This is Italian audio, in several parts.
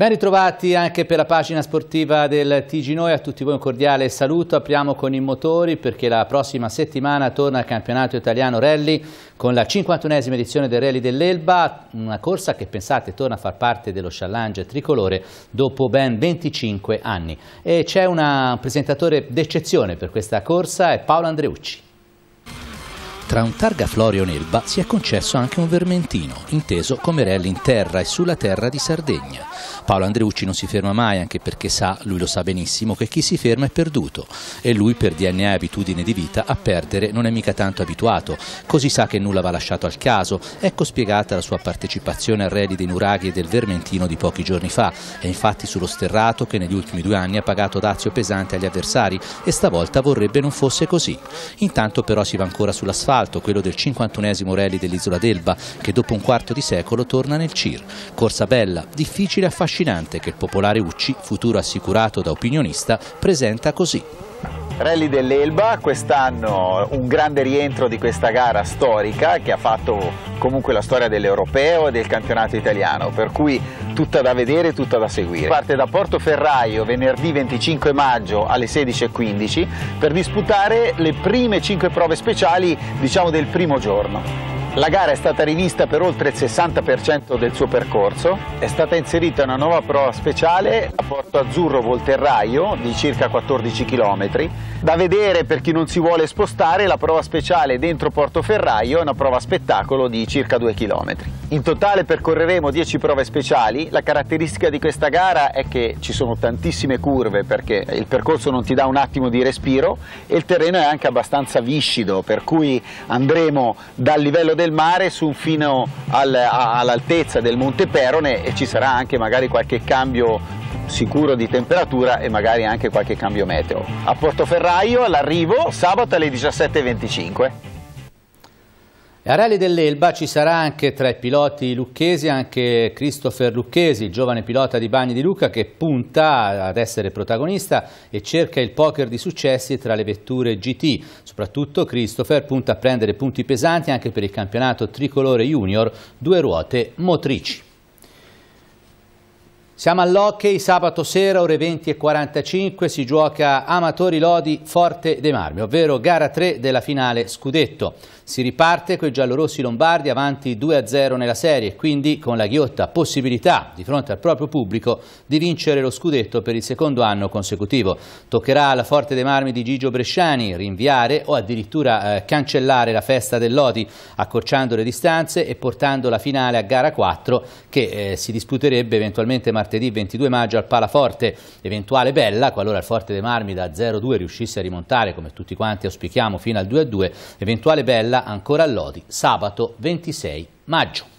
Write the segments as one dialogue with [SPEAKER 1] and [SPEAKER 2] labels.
[SPEAKER 1] Ben ritrovati anche per la pagina sportiva del TG Noi, a tutti voi un cordiale saluto. Apriamo con i motori perché la prossima settimana torna il campionato italiano rally con la 51esima edizione del Rally dell'Elba, una corsa che pensate torna a far parte dello challenge tricolore dopo ben 25 anni. E c'è un presentatore d'eccezione per questa corsa, è Paolo Andreucci.
[SPEAKER 2] Tra un targa Florio Nelba si è concesso anche un vermentino, inteso come rally in terra e sulla terra di Sardegna. Paolo Andreucci non si ferma mai anche perché sa, lui lo sa benissimo, che chi si ferma è perduto e lui per DNA e abitudine di vita a perdere non è mica tanto abituato, così sa che nulla va lasciato al caso. Ecco spiegata la sua partecipazione al rally dei Nuraghi e del Vermentino di pochi giorni fa. È infatti sullo sterrato che negli ultimi due anni ha pagato dazio pesante agli avversari e stavolta vorrebbe non fosse così. Intanto però si va ancora sull'asfalto, quello del 51esimo rally dell'isola d'Elba, che dopo un quarto di secolo torna nel CIR. Corsa bella, difficile e affascinante che il popolare Ucci, futuro assicurato da opinionista, presenta così.
[SPEAKER 3] Rally dell'Elba, quest'anno un grande rientro di questa gara storica che ha fatto comunque la storia dell'Europeo e del campionato italiano, per cui tutta da vedere, tutta da seguire. Parte da Portoferraio venerdì 25 maggio alle 16.15 per disputare le prime 5 prove speciali diciamo del primo giorno. La gara è stata rivista per oltre il 60% del suo percorso, è stata inserita una nuova prova speciale a Porto Azzurro Volterraio di circa 14 km. Da vedere per chi non si vuole spostare la prova speciale dentro Portoferraio è una prova spettacolo di circa 2 km. In totale percorreremo 10 prove speciali, la caratteristica di questa gara è che ci sono tantissime curve perché il percorso non ti dà un attimo di respiro e il terreno è anche abbastanza viscido per cui andremo dal livello del mare su fino al, all'altezza del Monte Perone e ci sarà anche magari qualche cambio sicuro di temperatura e magari anche qualche cambio meteo. A Portoferraio all'arrivo sabato alle 17.25.
[SPEAKER 1] A Rally dell'Elba ci sarà anche tra i piloti lucchesi anche Christopher Lucchesi, il giovane pilota di Bagni di Luca che punta ad essere protagonista e cerca il poker di successi tra le vetture GT. Soprattutto Christopher punta a prendere punti pesanti anche per il campionato tricolore junior, due ruote motrici. Siamo all'hockey, sabato sera ore 20.45 si gioca Amatori Lodi Forte dei Marmi, ovvero gara 3 della finale Scudetto. Si riparte con i giallorossi lombardi avanti 2-0 nella serie quindi con la ghiotta possibilità di fronte al proprio pubblico di vincere lo scudetto per il secondo anno consecutivo. Toccherà alla Forte dei Marmi di Gigio Bresciani rinviare o addirittura eh, cancellare la festa del Lodi accorciando le distanze e portando la finale a gara 4 che eh, si disputerebbe eventualmente martedì 22 maggio al Palaforte. Eventuale bella, qualora il Forte dei Marmi da 0-2 riuscisse a rimontare come tutti quanti auspichiamo fino al 2-2, eventuale bella ancora a Lodi, sabato 26 maggio.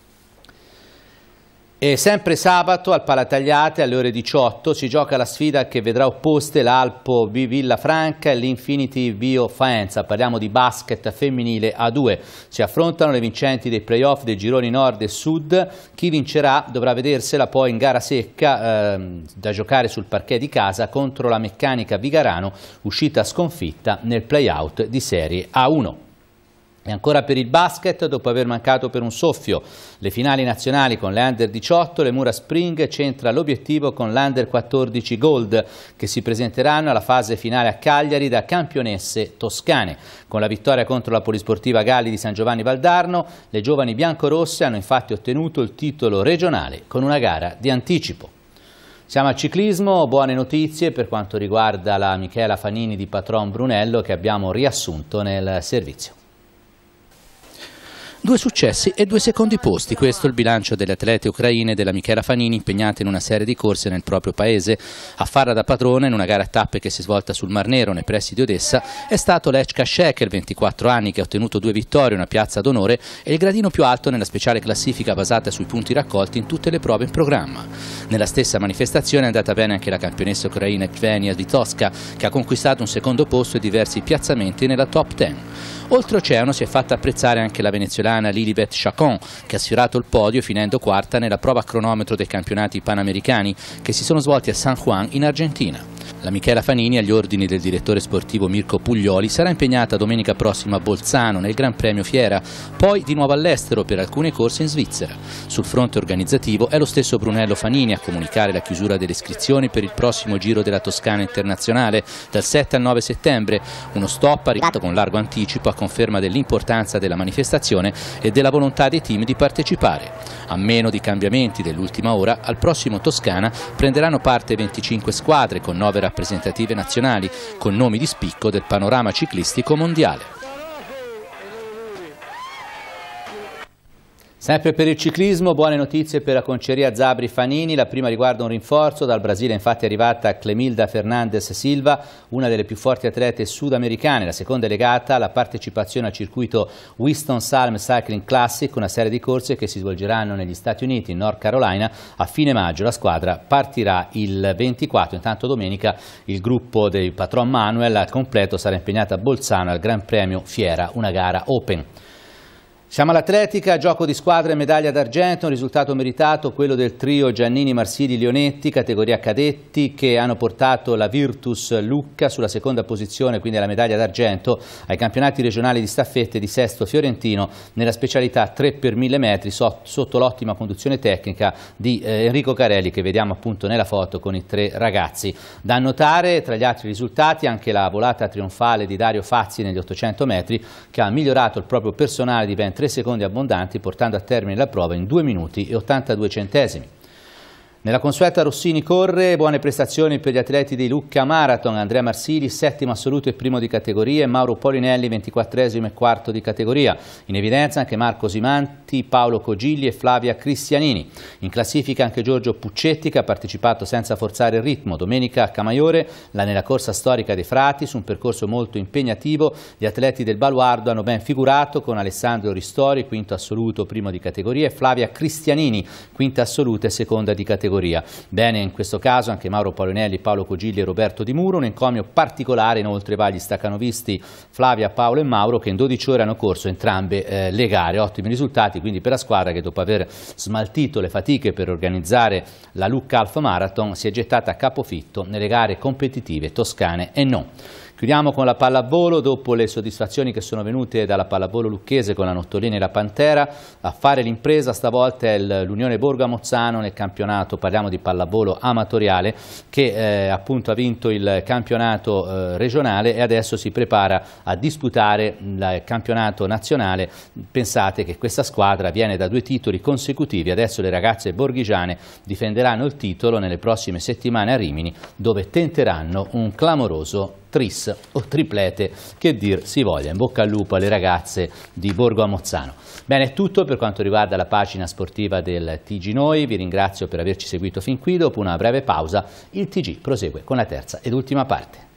[SPEAKER 1] E sempre sabato al Palatagliate alle ore 18 si gioca la sfida che vedrà opposte l'Alpo B Villafranca e l'Infinity Bio Faenza. Parliamo di basket femminile A2. Si affrontano le vincenti dei playoff dei gironi nord e sud. Chi vincerà dovrà vedersela poi in gara secca eh, da giocare sul parquet di casa contro la meccanica Vigarano uscita sconfitta nel playout di serie A1. E ancora per il basket, dopo aver mancato per un soffio le finali nazionali con le Under 18, le Mura Spring centra l'obiettivo con l'Under 14 Gold, che si presenteranno alla fase finale a Cagliari da campionesse toscane. Con la vittoria contro la Polisportiva Galli di San Giovanni Valdarno, le giovani biancorosse hanno infatti ottenuto il titolo regionale con una gara di anticipo. Siamo al ciclismo, buone notizie per quanto riguarda la Michela Fanini di Patron Brunello che abbiamo riassunto nel servizio.
[SPEAKER 2] Due successi e due secondi posti, questo è il bilancio delle atlete ucraine della Michela Fanini impegnate in una serie di corse nel proprio paese. A farla da padrone in una gara a tappe che si è svolta sul Mar Nero nei pressi di Odessa è stato Lechka Sheker, 24 anni, che ha ottenuto due vittorie, una piazza d'onore e il gradino più alto nella speciale classifica basata sui punti raccolti in tutte le prove in programma. Nella stessa manifestazione è andata bene anche la campionessa ucraina Evgenia Vitosca, che ha conquistato un secondo posto e diversi piazzamenti nella top 10. Oltreoceano si è fatta apprezzare anche la venezuelana Lilibet Chacon, che ha sfiorato il podio finendo quarta nella prova cronometro dei campionati panamericani che si sono svolti a San Juan in Argentina. La Michela Fanini, agli ordini del direttore sportivo Mirko Puglioli, sarà impegnata domenica prossima a Bolzano nel Gran Premio Fiera, poi di nuovo all'estero per alcune corse in Svizzera. Sul fronte organizzativo è lo stesso Brunello Fanini a comunicare la chiusura delle iscrizioni per il prossimo Giro della Toscana internazionale dal 7 al 9 settembre, uno stop arrivato con largo anticipo a conferma dell'importanza della manifestazione e della volontà dei team di partecipare. A meno di cambiamenti dell'ultima ora, al prossimo Toscana prenderanno parte 25 squadre con 9 rappresentanti rappresentative nazionali con nomi di spicco del panorama ciclistico mondiale.
[SPEAKER 1] Sempre per il ciclismo, buone notizie per la conceria Zabri Fanini, la prima riguarda un rinforzo, dal Brasile infatti è arrivata Clemilda Fernandez Silva, una delle più forti atlete sudamericane, la seconda è legata. Alla partecipazione al circuito Winston-Salm Cycling Classic, una serie di corse che si svolgeranno negli Stati Uniti, in North Carolina, a fine maggio la squadra partirà il 24, intanto domenica il gruppo del patron Manuel al completo sarà impegnato a Bolzano al Gran Premio Fiera, una gara open. Siamo all'atletica, gioco di squadra e medaglia d'argento, un risultato meritato quello del trio Giannini Marsili Leonetti, categoria cadetti, che hanno portato la Virtus Lucca sulla seconda posizione, quindi la medaglia d'argento, ai campionati regionali di staffette di Sesto Fiorentino nella specialità 3 per 1000 metri sotto l'ottima conduzione tecnica di eh, Enrico Carelli che vediamo appunto nella foto con i tre ragazzi. Da annotare tra gli altri risultati anche la volata trionfale di Dario Fazzi negli 800 metri che ha migliorato il proprio personale di ben 3 secondi abbondanti portando a termine la prova in 2 minuti e 82 centesimi. Nella consueta Rossini corre, buone prestazioni per gli atleti di Lucca Marathon, Andrea Marsili settimo assoluto e primo di categoria e Mauro Polinelli ventiquattresimo e quarto di categoria. In evidenza anche Marco Simanti, Paolo Cogilli e Flavia Cristianini. In classifica anche Giorgio Puccetti che ha partecipato senza forzare il ritmo. Domenica a Camaiore, la nella corsa storica dei Frati, su un percorso molto impegnativo, gli atleti del Baluardo hanno ben figurato con Alessandro Ristori, quinto assoluto, primo di categoria e Flavia Cristianini, quinta assoluta e seconda di categoria categoria. Bene in questo caso anche Mauro Polonelli, Paolo Cogilli e Roberto Di Muro, un encomio particolare inoltre va agli staccanovisti Flavia, Paolo e Mauro che in 12 ore hanno corso entrambe eh, le gare, ottimi risultati quindi per la squadra che dopo aver smaltito le fatiche per organizzare la Lucca Half Marathon si è gettata a capofitto nelle gare competitive toscane e non. Chiudiamo con la pallavolo, dopo le soddisfazioni che sono venute dalla pallavolo lucchese con la Nottolina e la Pantera, a fare l'impresa stavolta è l'Unione Borgo Mozzano nel campionato, parliamo di pallavolo amatoriale, che eh, appunto ha vinto il campionato eh, regionale e adesso si prepara a disputare il campionato nazionale. Pensate che questa squadra viene da due titoli consecutivi, adesso le ragazze borghigiane difenderanno il titolo nelle prossime settimane a Rimini, dove tenteranno un clamoroso tris o triplete che dir si voglia. In bocca al lupo alle ragazze di Borgo Amozzano. Bene, è tutto per quanto riguarda la pagina sportiva del TG Noi. Vi ringrazio per averci seguito fin qui. Dopo una breve pausa il TG prosegue con la terza ed ultima parte.